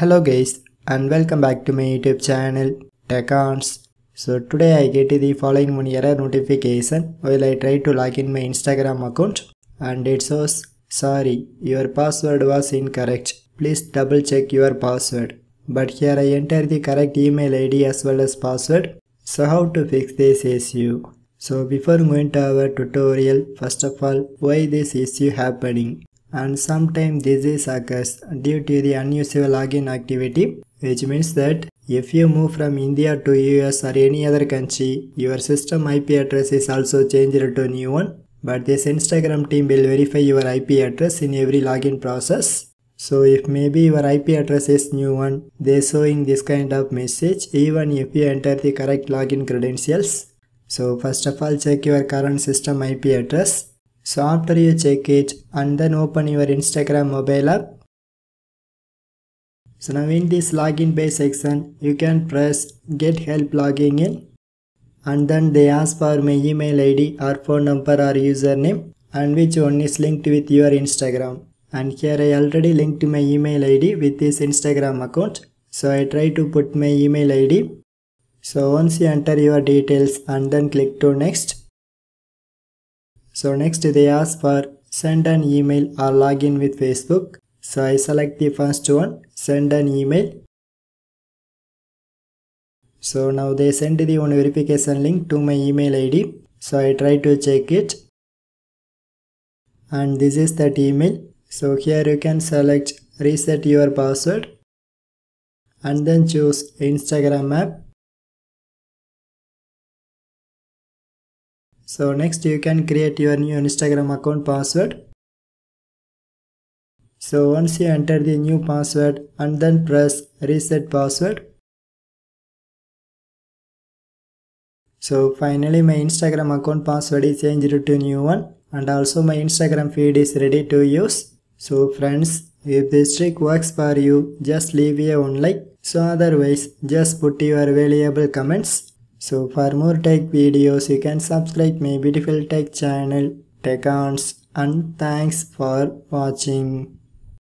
Hello guys and welcome back to my YouTube channel Teconz. So today I get the following one error notification while I try to log in my Instagram account and it says sorry your password was incorrect. Please double check your password. But here I enter the correct email ID as well as password. So how to fix this issue? So before going to our tutorial, first of all, why this issue happening? And sometimes this is occurs due to the unusual login activity which means that if you move from India to US or any other country, your system IP address is also changed to a new one. But this Instagram team will verify your IP address in every login process. So if maybe your IP address is new one, they are showing this kind of message even if you enter the correct login credentials. So first of all check your current system IP address so after you check it and then open your Instagram mobile app. So now in this login page section, you can press get help logging in and then they ask for my email ID or phone number or username and which one is linked with your Instagram. And here I already linked my email ID with this Instagram account. So I try to put my email ID. So once you enter your details and then click to next so next they ask for send an email or login with Facebook. So I select the first one, send an email. So now they send the one verification link to my email ID. So I try to check it. And this is that email. So here you can select reset your password and then choose Instagram app So next you can create your new Instagram account password. So once you enter the new password and then press reset password. So finally my Instagram account password is changed to new one and also my Instagram feed is ready to use. So friends, if this trick works for you, just leave a one like. So otherwise, just put your valuable comments so for more tech videos, you can subscribe my beautiful tech channel, Teconz and thanks for watching.